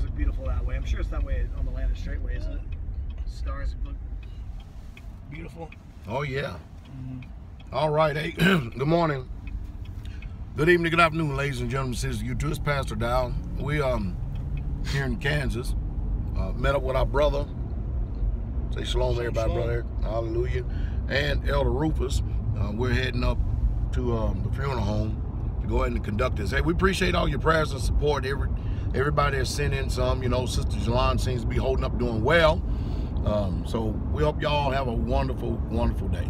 stars look beautiful that way. I'm sure it's that way on the Landis Straightway, isn't it? Stars look beautiful. Oh yeah. Mhm. All right. Hey, good morning. Good evening, good afternoon, ladies and gentlemen. This is you too. It's Pastor Dowell. We um here in Kansas. Uh, met up with our brother. Say shalom, everybody, shalom. brother. Hallelujah. And Elder Rufus. Uh, we're heading up to um, the funeral home to go ahead and conduct this. Hey, we appreciate all your prayers and support. Every everybody has sent in some. You know, Sister Jalon seems to be holding up, doing well. Um, so we hope y'all have a wonderful, wonderful day.